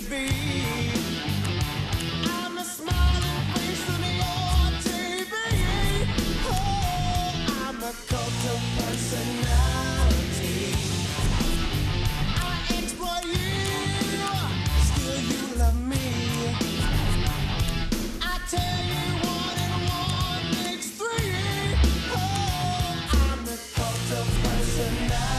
to be. I'm the smiling face on your TV. Oh, I'm a cult of personality. I exploit you, still you love me. I tell you one and one makes three. Oh, I'm the cult of personality.